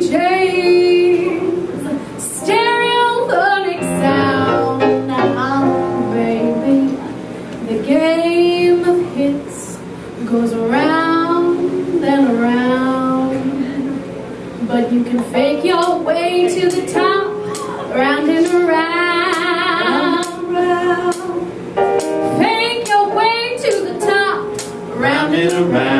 James, stereophonic sound, baby, the game of hits goes around and around, but you can fake your way to the top, round and around, fake your way to the top, round and around.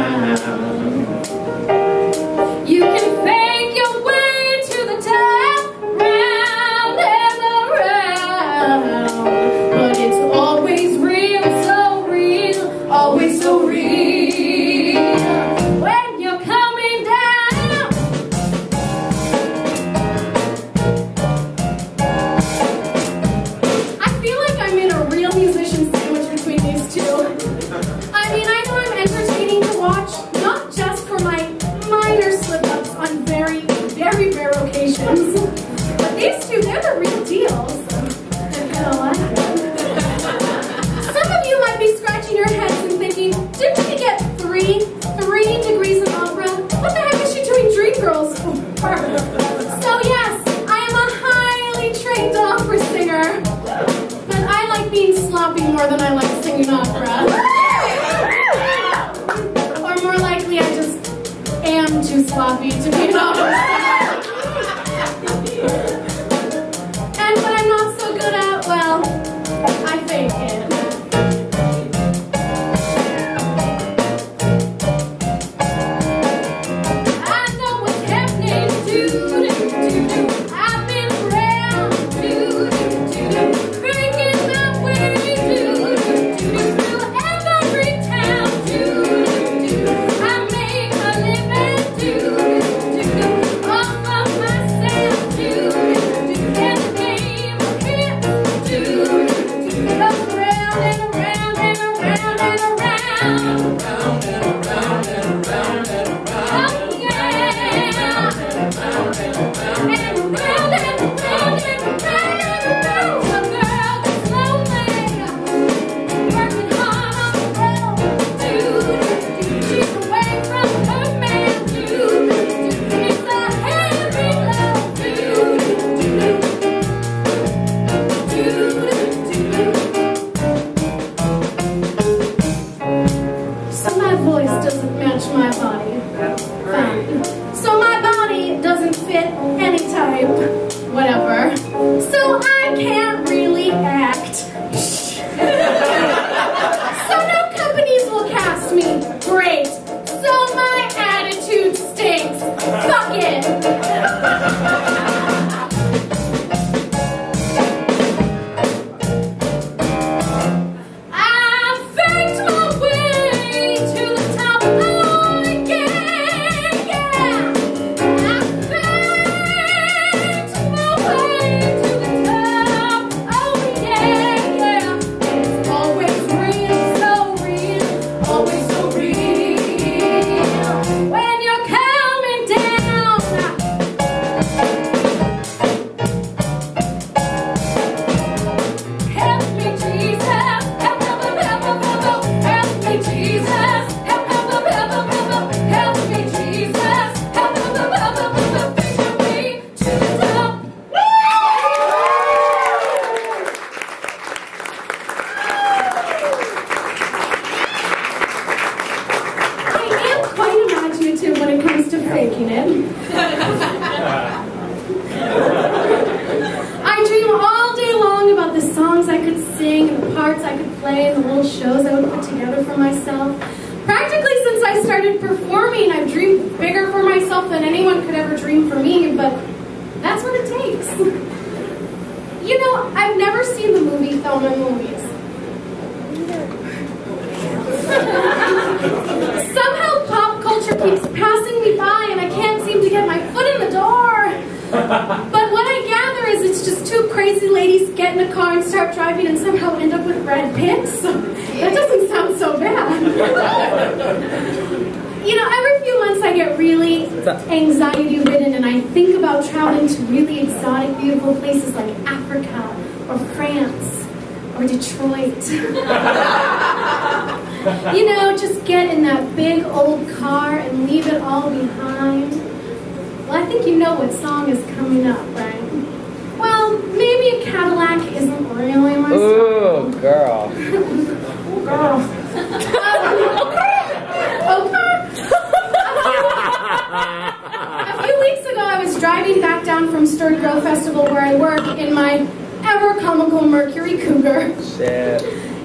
doesn't match my body. Fine. So my body doesn't fit any type, whatever. So I can't really act.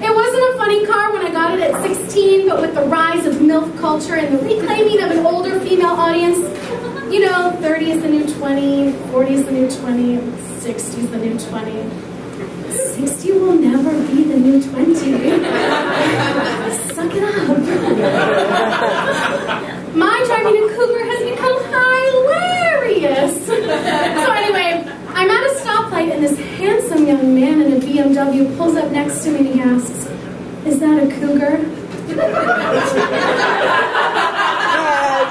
It wasn't a funny car when I got it at 16, but with the rise of MILF culture and the reclaiming of an older female audience, you know, 30 is the new 20, 40 is the new 20, 60 is the new 20. 60 will never be the new 20. Suck it up. My driving a Cougar has become hilarious light, and this handsome young man in a BMW pulls up next to me and he asks, Is that a cougar? uh,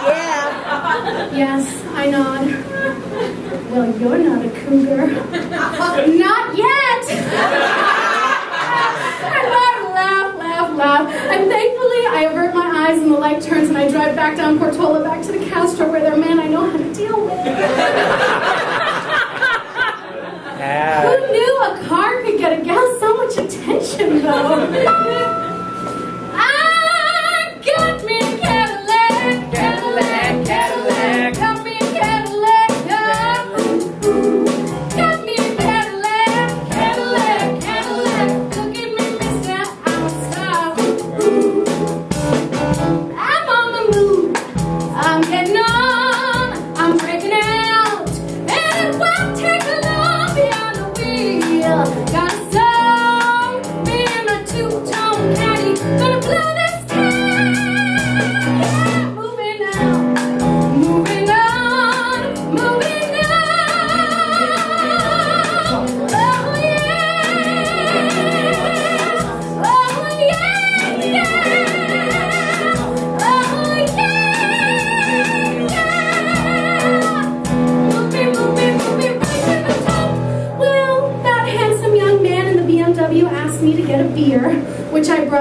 yeah. Yes, I nod. Well, you're not a cougar. not yet! and I laugh, laugh, laugh. And thankfully, I avert my eyes and the light turns and I drive back down Portola, back to the Castro where their man I know how to deal with. Who knew a car could get a gal so much attention, though?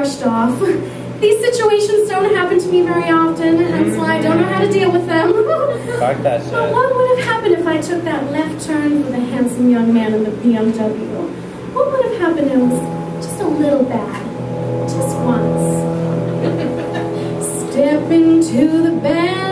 brushed off. These situations don't happen to me very often, and why I don't know how to deal with them. Fuck that shit. But what would have happened if I took that left turn with the handsome young man in the BMW? What would have happened if it was just a little bad? Just once. Step into the band.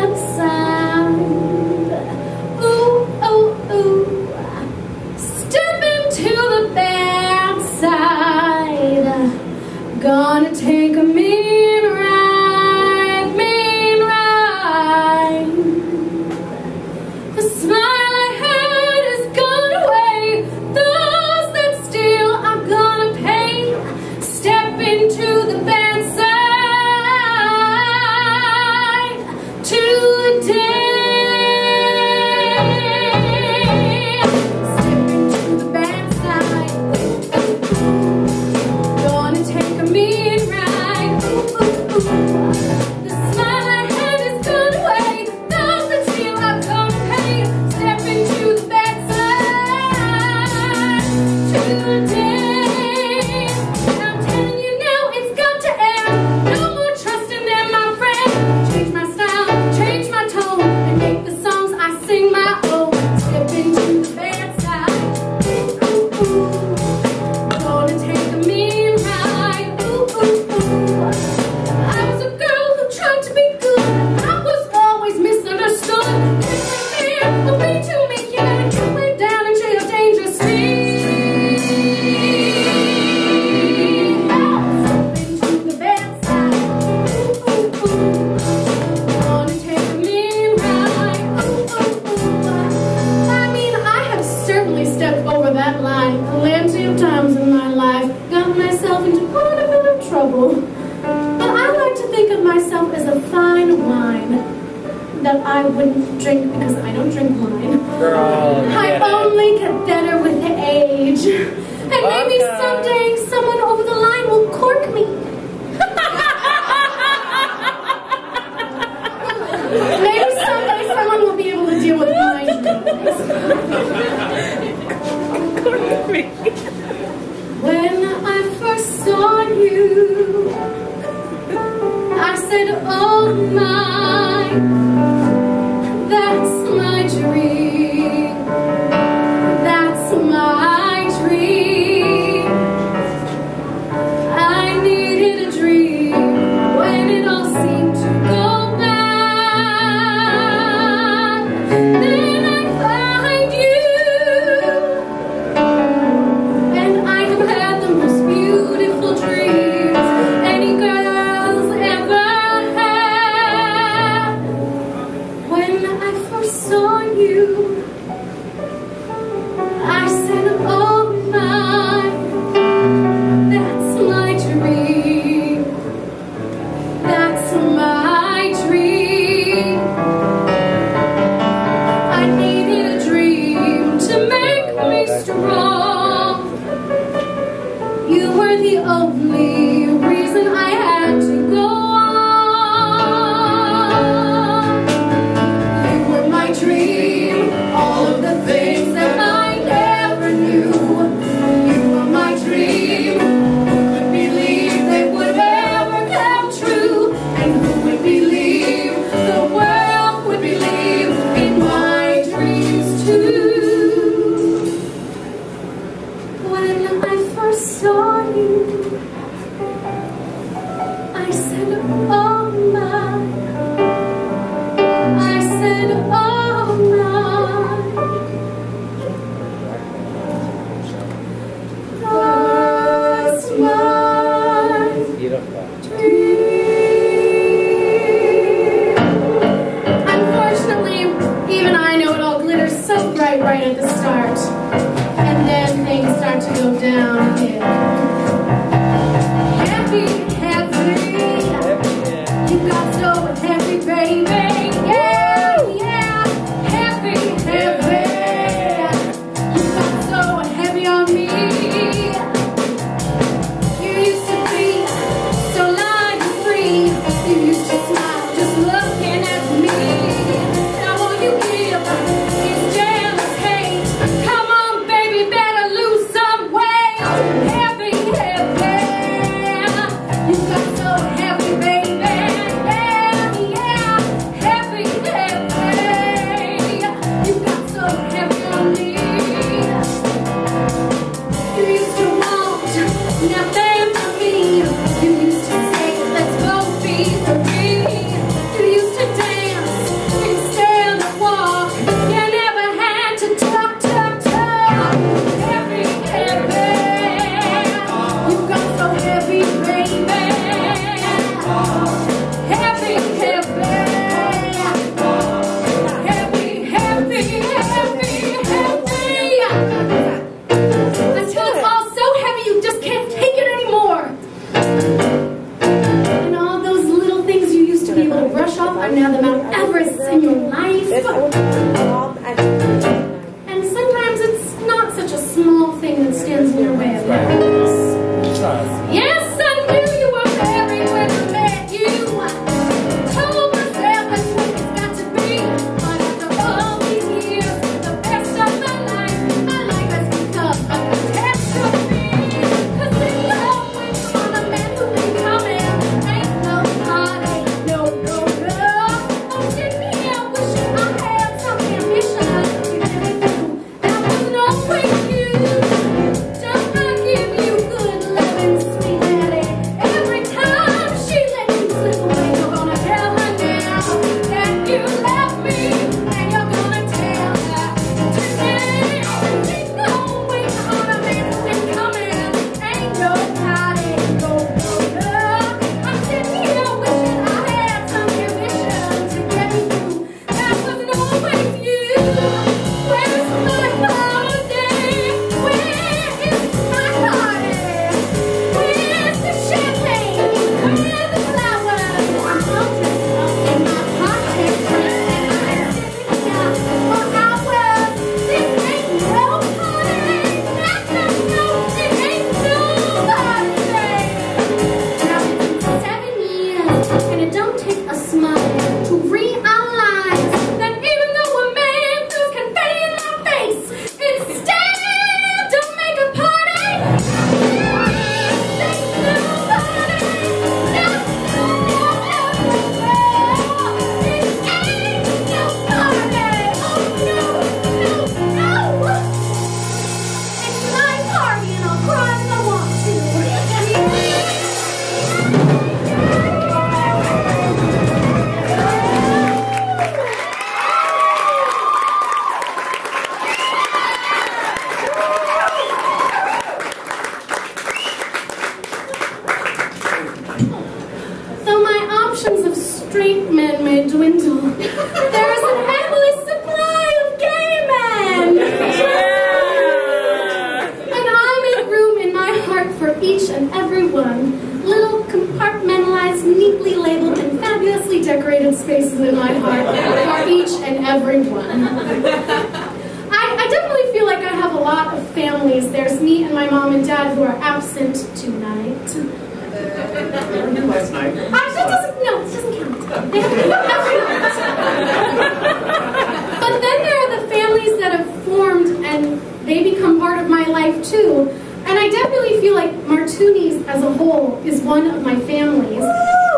Martuni's as a whole is one of my families.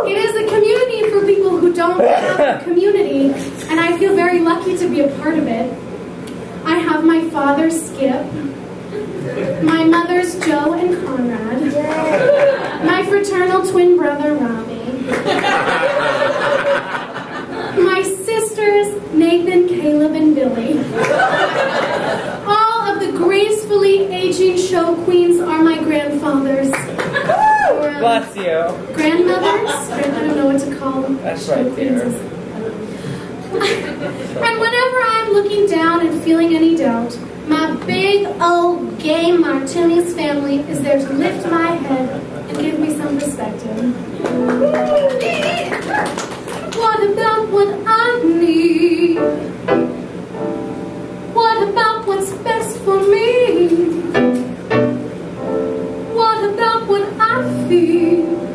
It is a community for people who don't have a community, and I feel very lucky to be a part of it. I have my father, Skip, my mother's Joe and Conrad, my fraternal twin brother, Robbie, my sisters, Nathan, Caleb, and Billy gracefully aging show queens are my grandfathers. Or, um, Bless you. Grandmothers? I don't know what to call them. That's right, dear. and whenever I'm looking down and feeling any doubt, my big old gay Martuni's family is there to lift my head and give me some perspective. What about what I need? What about what's best for me? What about what I feel?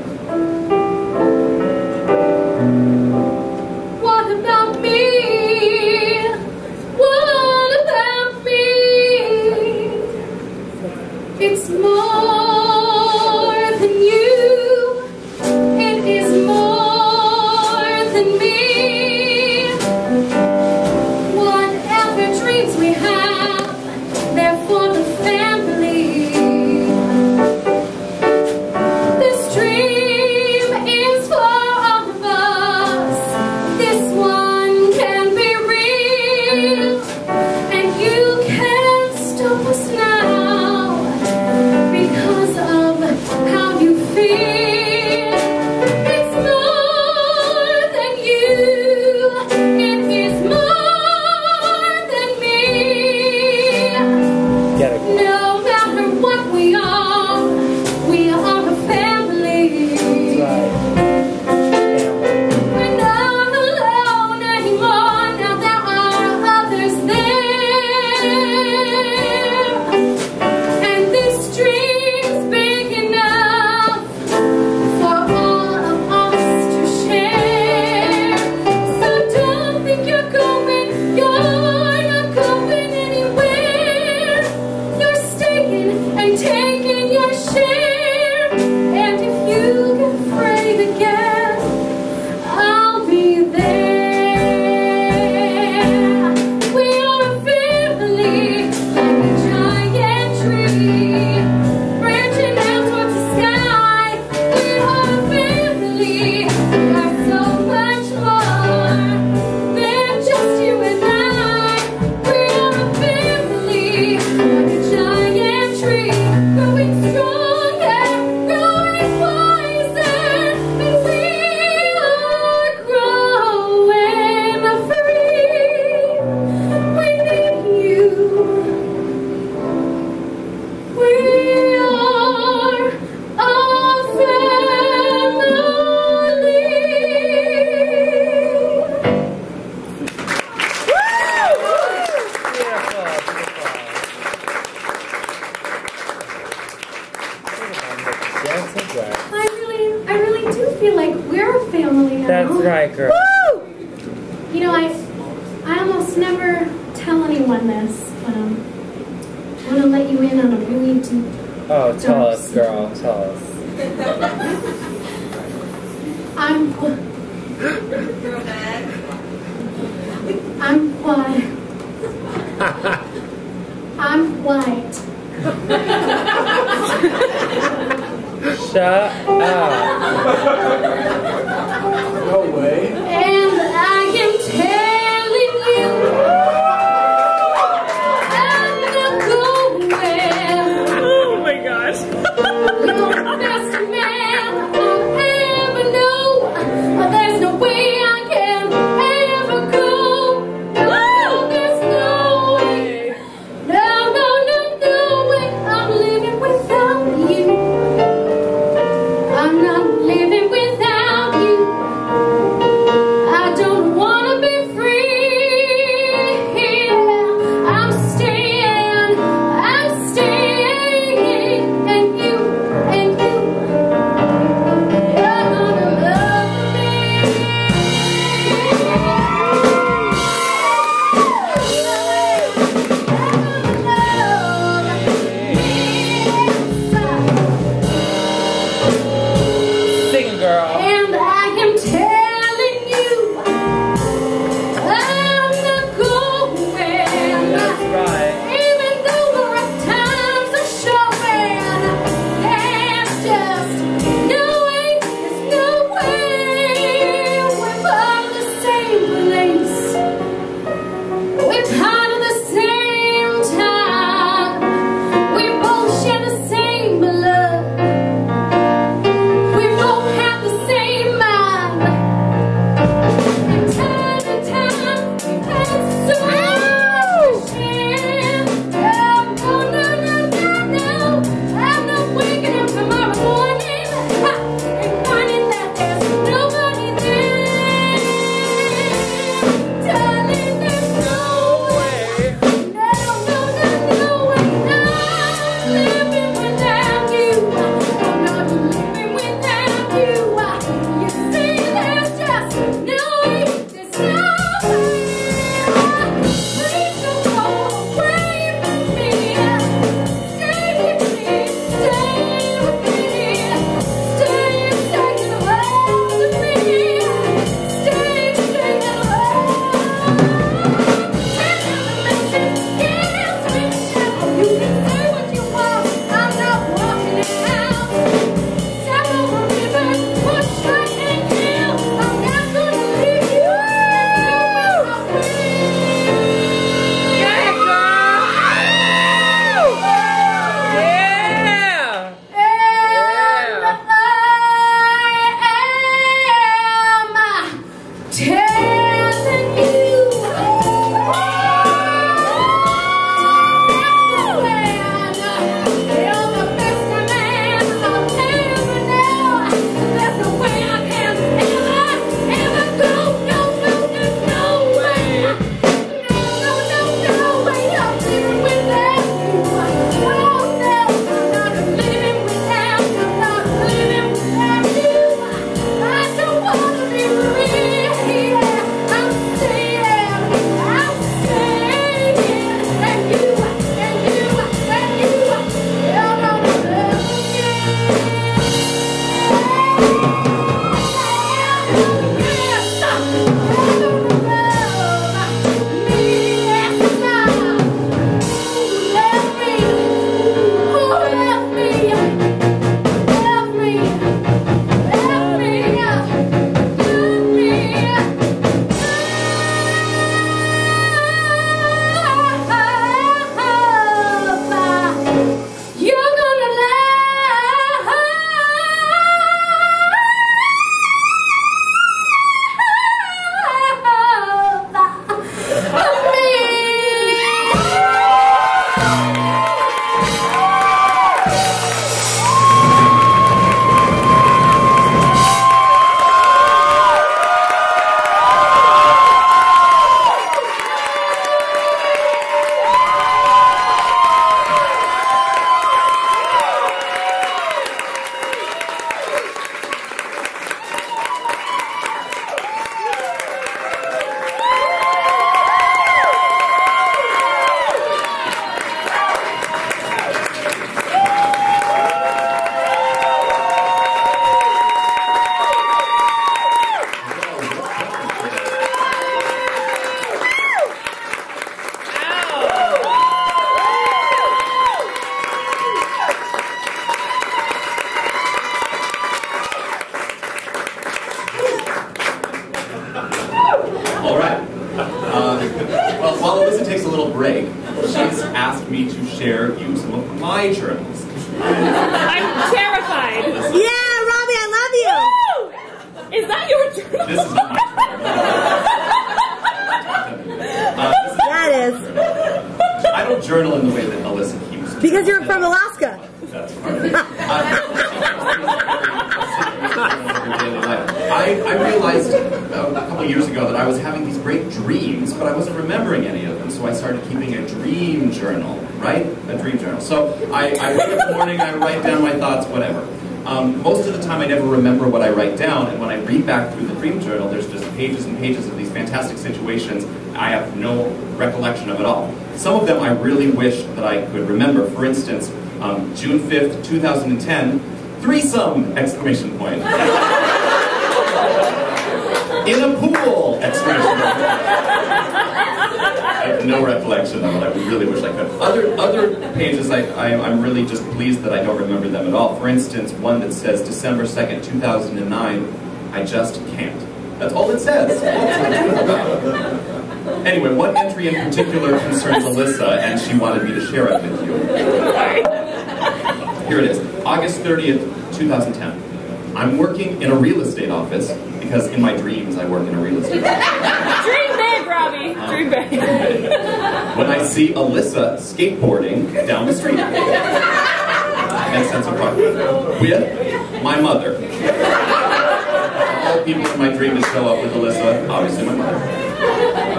Really wish that I could remember. For instance, um, June 5th, 2010, threesome! Exclamation point. In a pool! Exclamation point. I have no recollection of it. I really wish I could. Other other pages, I, I, I'm really just pleased that I don't remember them at all. For instance, one that says December 2nd, 2009, I just can't. That's all it says. Anyway, one entry in particular concerns Alyssa, and she wanted me to share it with you. Here it is. August 30th, 2010. I'm working in a real estate office because in my dreams I work in a real estate office. Dream big, Robbie. Um, dream big. when I see Alyssa skateboarding down the street. Makes sense of pride. With my mother. All people in my dream to show up with Alyssa, obviously my mother.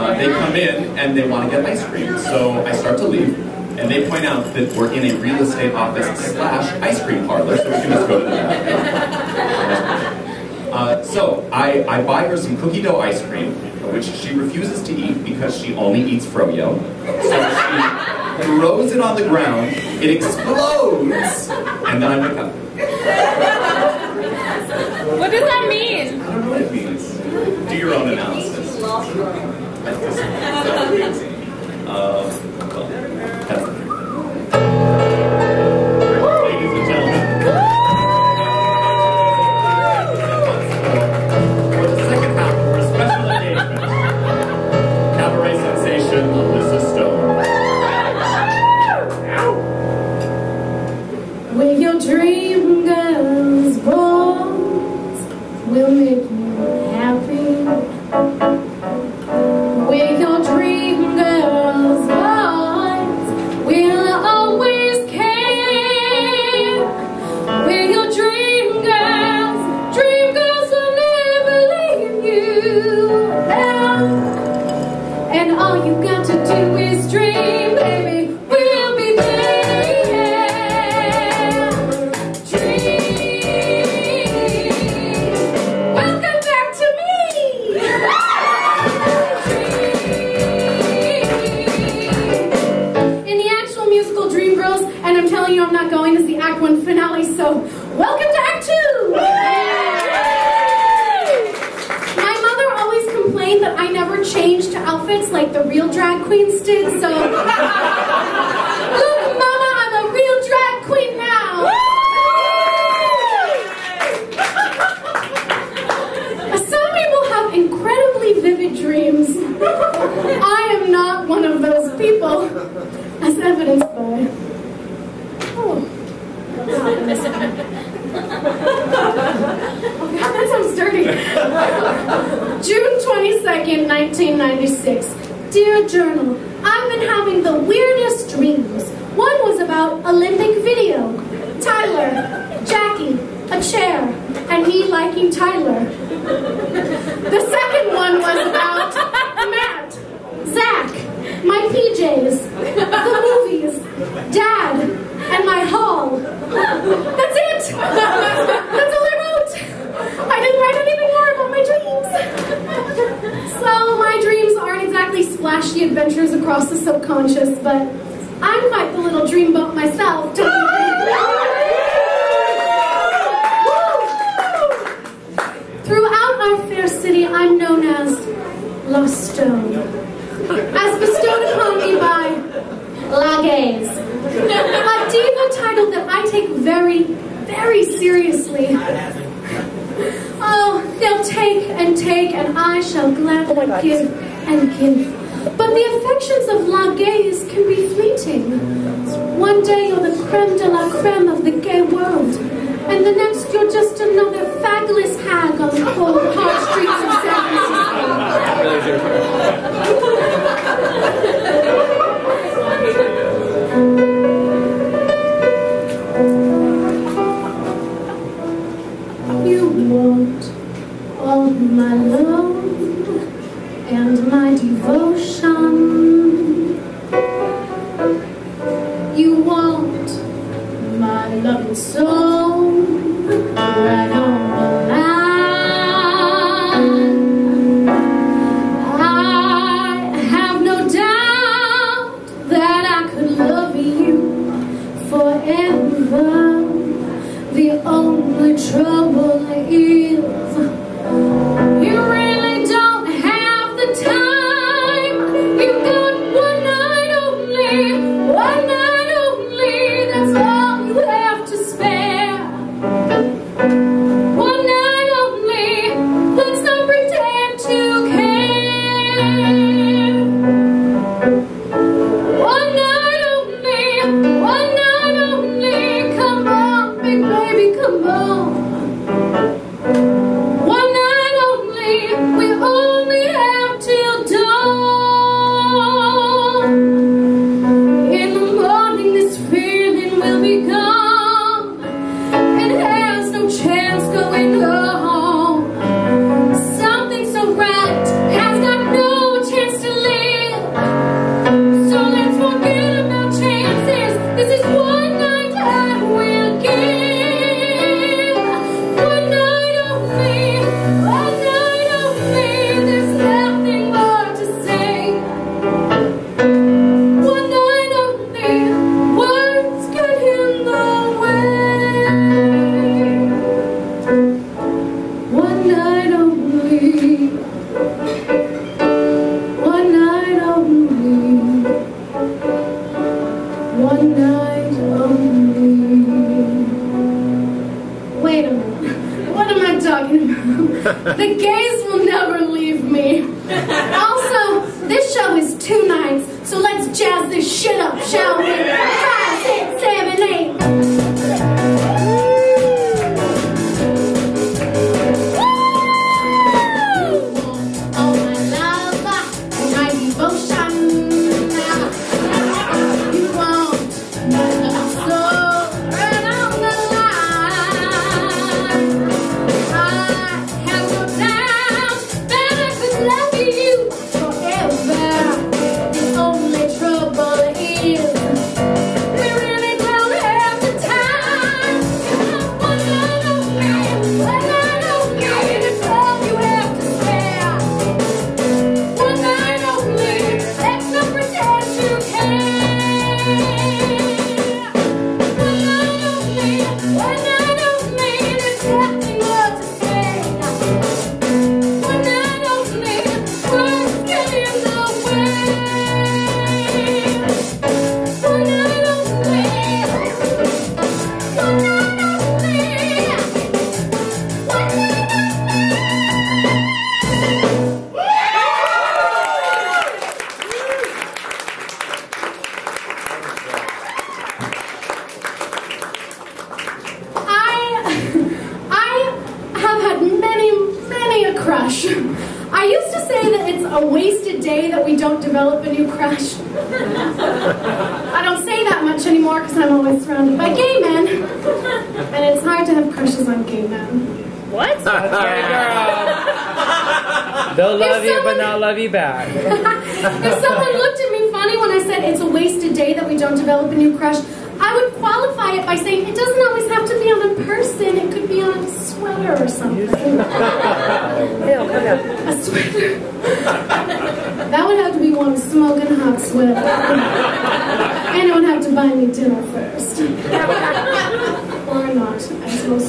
Uh, they come in and they want to get ice cream, so I start to leave. And they point out that we're in a real estate office slash ice cream parlor, so we can just go to the back. Uh, so I, I buy her some cookie dough ice cream, which she refuses to eat because she only eats froyo. So she throws it on the ground, it explodes, and then I wake up. What does that mean? I don't know what it means. Do your own analysis. Uh, my PJs, the movies, Dad, and my hall. That's it! That's all I wrote! I didn't write anything more about my dreams. So, my dreams aren't exactly splashy adventures across the subconscious, but I'm quite the little dream bump myself? Throughout our fair city, I'm known as La Stone, as bestowed upon me by Lagays. A diva title that I take very, very seriously. Oh, they'll take and take, and I shall gladly oh give and give. But the affections of la gaze can be fleeting. One day you're the creme de la creme of the gay world, and the next you're just another fagless hag on the cold, hard streets of San Francisco. Thank you.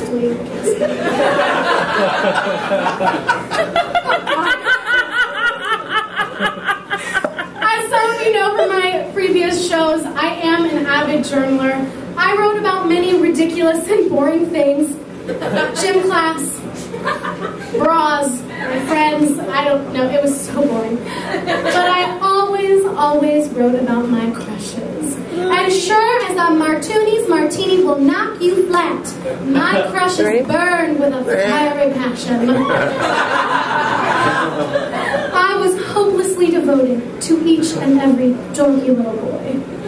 As some of you know from my previous shows, I am an avid journaler. I wrote about many ridiculous and boring things. Gym class, bras, friends, I don't know, it was so boring. But I always, always wrote about my crushes. I'm sure a Martuni's martini will knock you flat. My crushes Ready? burn with a fiery passion. I was hopelessly devoted to each and every dorky little boy.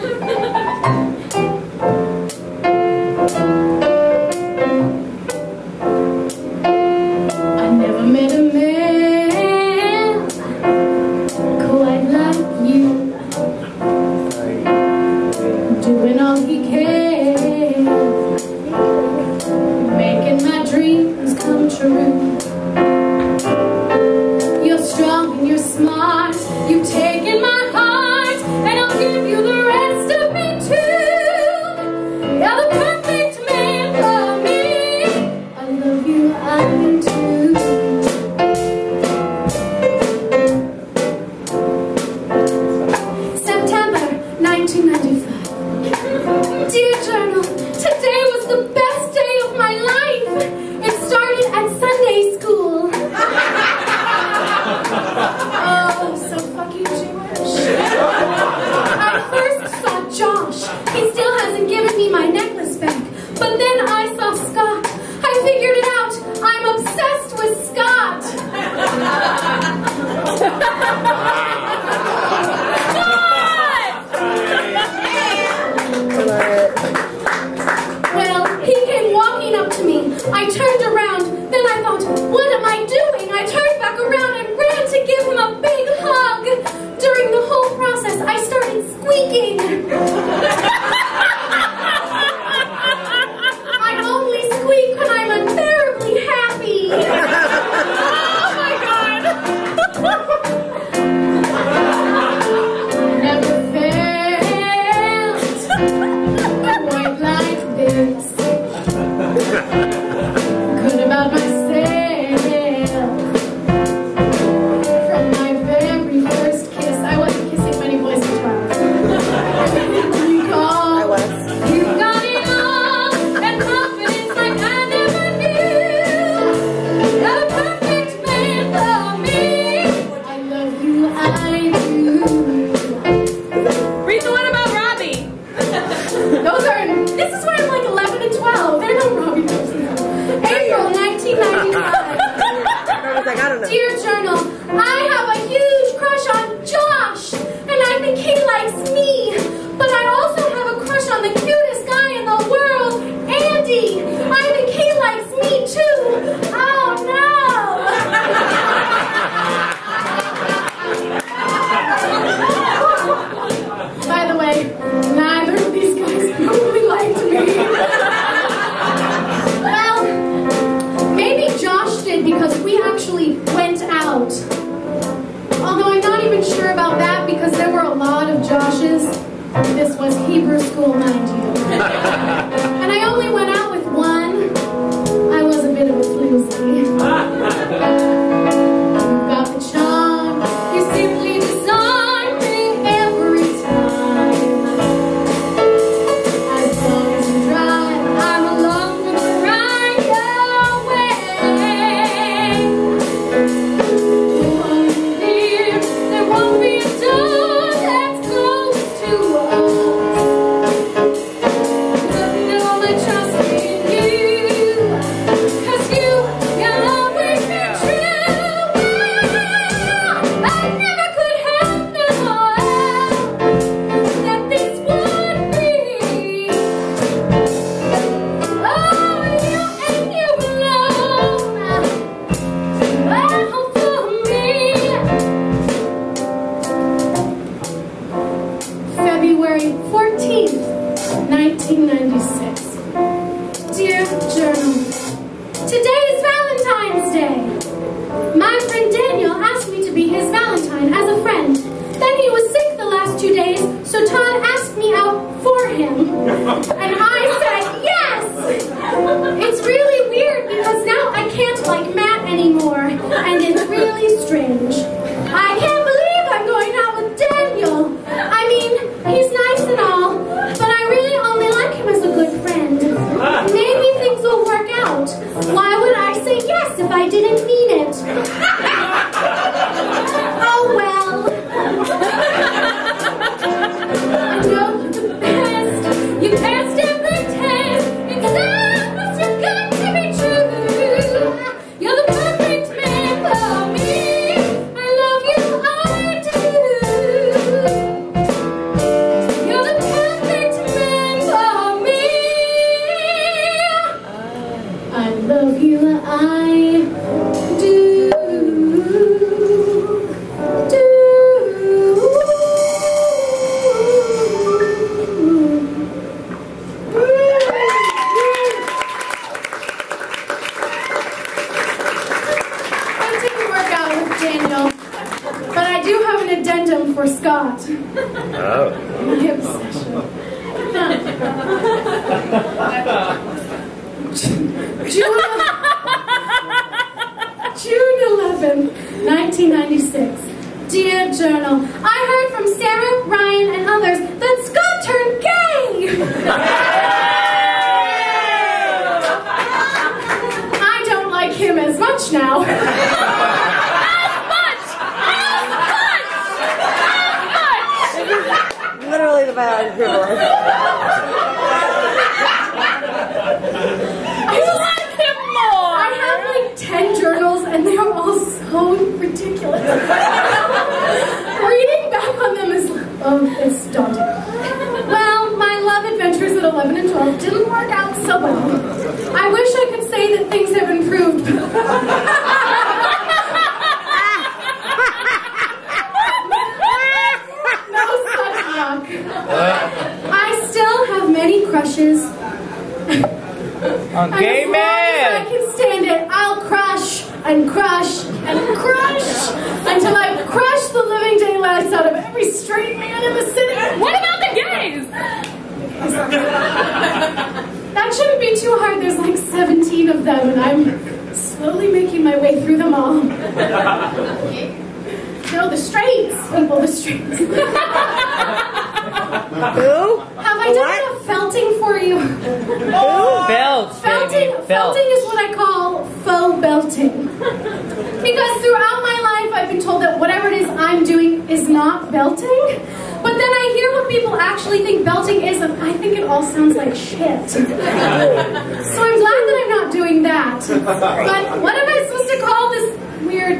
But what am I supposed to call this weird,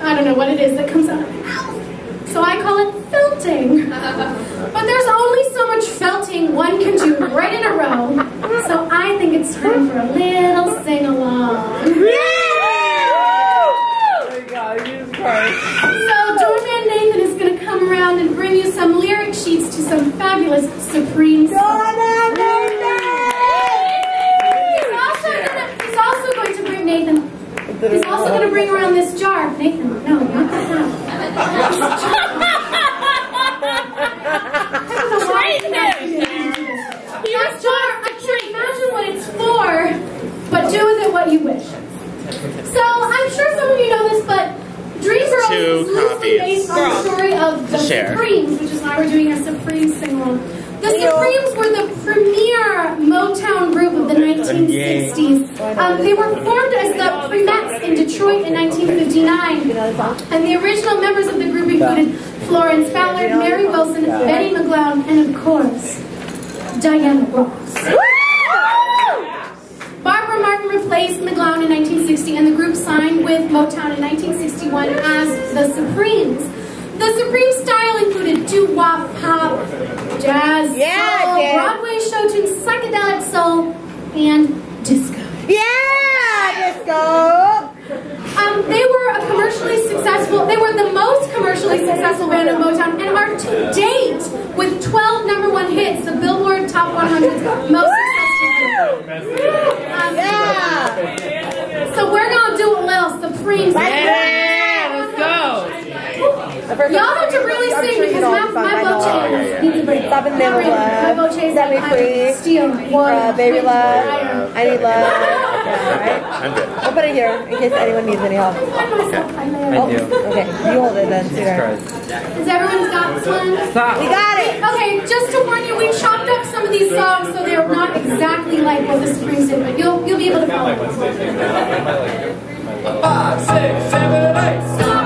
I don't know what it is that comes out of my mouth? So I call it felting. But there's only so much felting one can do right in a row. So I think it's time for a little sing along. So Doorman Nathan is going to come around and bring you some lyric sheets to some fabulous Supreme songs. He's also, gonna, he's also going to bring Nathan. He's also going to bring around this jar. Nathan, no, not that. Train him. That jar, I can't imagine what it's for, but do with it what you wish. So I'm sure some of you know this, but Dreamgirls Two is loosely copies. based on the story of the Share. Supremes, which is why we're doing a Supreme sing-along. The Supremes were the premier Motown group of the 1960s. Um, they were formed as the Primettes in Detroit in 1959, and the original members of the group included Florence Ballard, Mary Wilson, Betty McGlown, and of course, Diana Ross. Barbara Martin replaced McGlown in 1960, and the group signed with Motown in 1961 as the Supremes. The Supreme style included doo-wop, pop, jazz, Yeah, soul, yeah. Broadway show tunes, psychedelic soul, and disco. Yeah, disco. Um, they were a commercially successful, they were the most commercially successful band in Motown and are to date, with 12 number one hits, the Billboard Top 100's most successful. Um, Yeah. So we're gonna do a little Supreme. Yeah, let's go. The first Y'all have to really sing because know my, my by voce now. needs a break. Stop and Not Never really. My Love. voce is Set Me I'm Free. Steel. One. Uh, Baby Love. I Need Love. Yeah, right? I'm good. I'll put it here in case anyone needs any help. I find myself I Oh, do. okay. You hold it then, sweetheart. Has everyone got this one? Stop. You got it. Okay, just to warn you, we chopped up some of these songs so they're not exactly like what the Supremes did, but you'll you'll be able to follow. Five, six, seven, eight. Stop.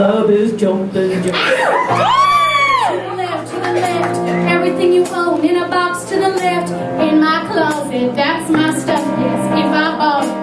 love is jumping, jumping. to the left, to the left, everything you own in a box to the left. In my closet, that's my stuff, yes, if I own.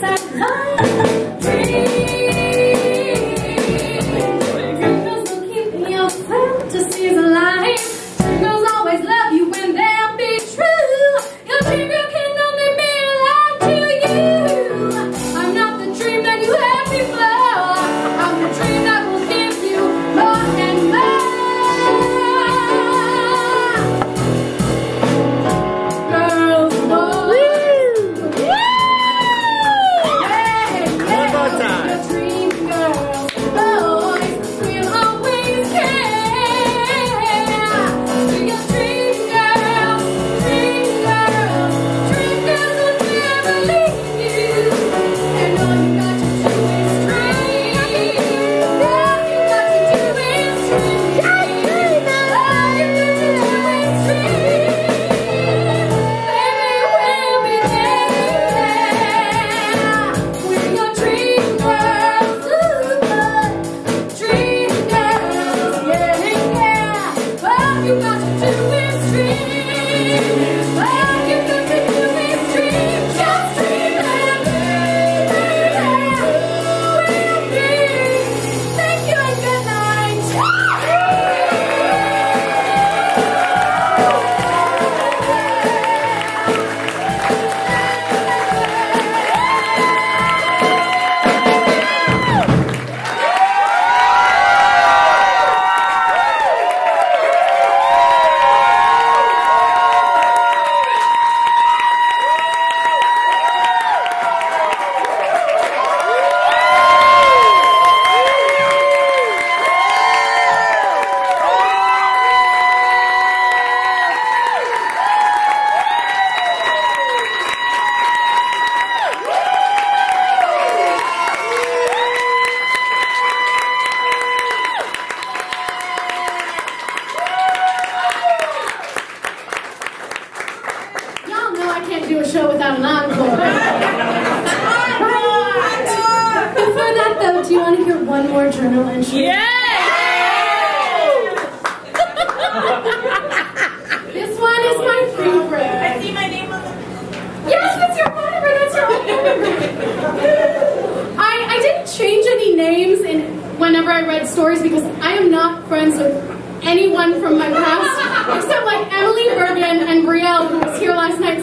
To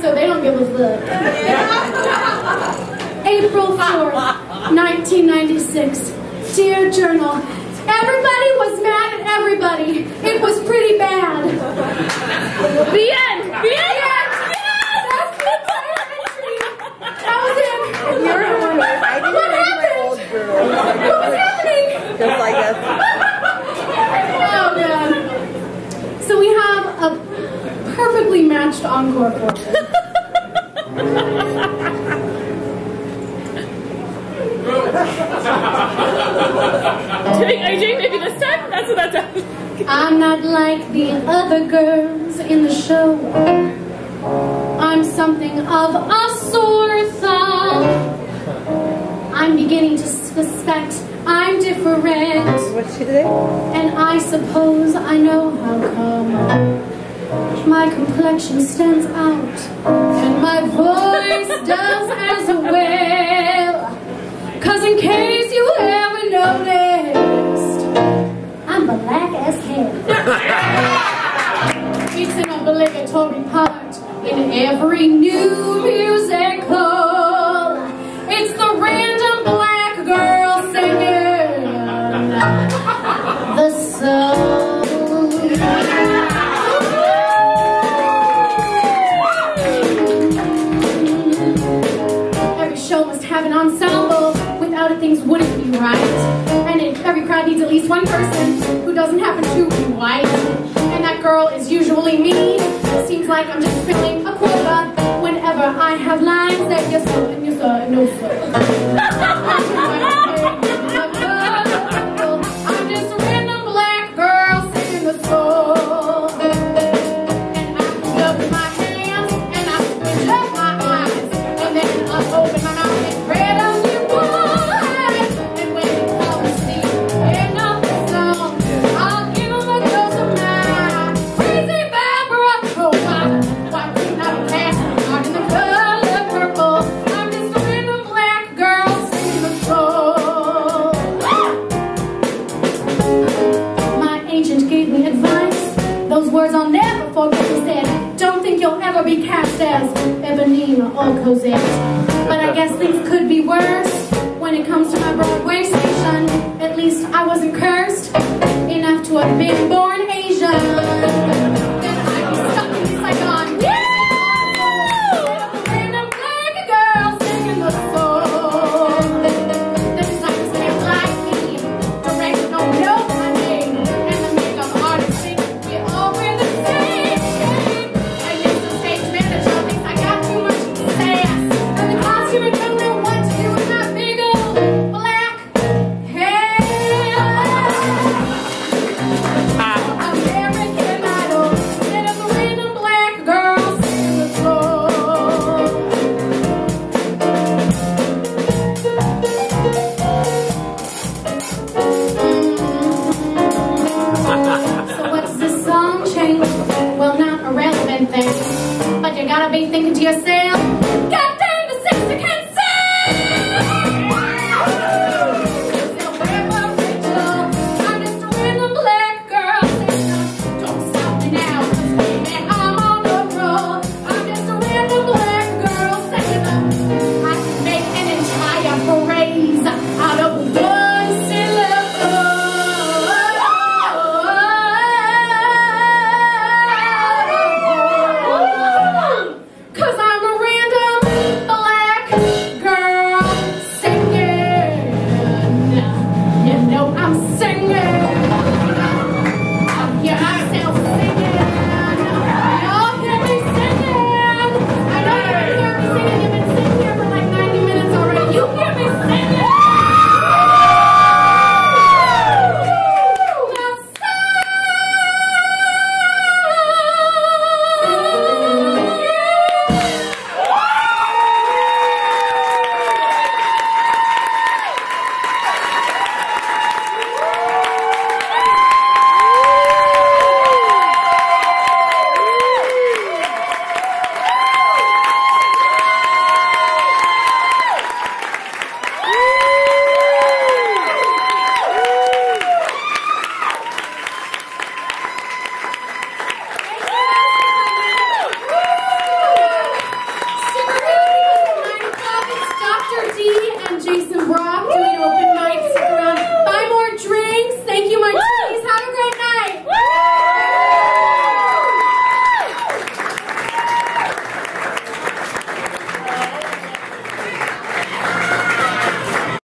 so they don't give a fuck. April 4th, 1996. Dear Journal, everybody was mad at everybody. It was pretty bad. The end. The end. The entire entry. That was it. You're doing it. I didn't What happened? What was? Just like this. Oh god. So we have a perfectly matched encore for AJ maybe this time? That's what that's. I'm not like the other girls in the show. I'm something of a sore thumb. I'm beginning to suspect I'm different. What's she today? And I suppose I know how come. My complexion stands out, and my voice does as well. Cause in case you haven't noticed, I'm black as hell. it's an obligatory part in every new musical. It's the random black girl singing the song. Crowd needs at least one person who doesn't happen to be white. And that girl is usually me. It seems like I'm just filling a quota whenever I have lines that yes sir and yes sir and no sir. Or Cosette. But I guess things could be worse when it comes to my Broadway station. At least I wasn't cursed enough to have been born